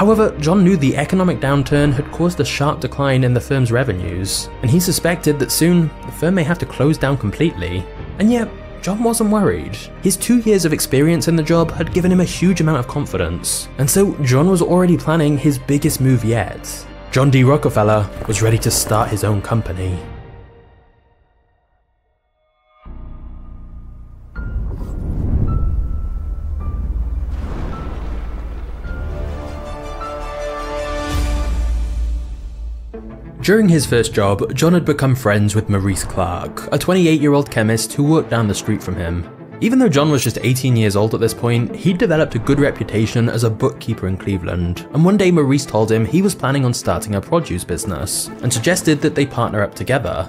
However, John knew the economic downturn had caused a sharp decline in the firm's revenues, and he suspected that soon the firm may have to close down completely. And yet, John wasn't worried. His two years of experience in the job had given him a huge amount of confidence, and so John was already planning his biggest move yet. John D. Rockefeller was ready to start his own company. During his first job, John had become friends with Maurice Clark, a 28 year old chemist who worked down the street from him. Even though John was just 18 years old at this point, he'd developed a good reputation as a bookkeeper in Cleveland, and one day Maurice told him he was planning on starting a produce business, and suggested that they partner up together.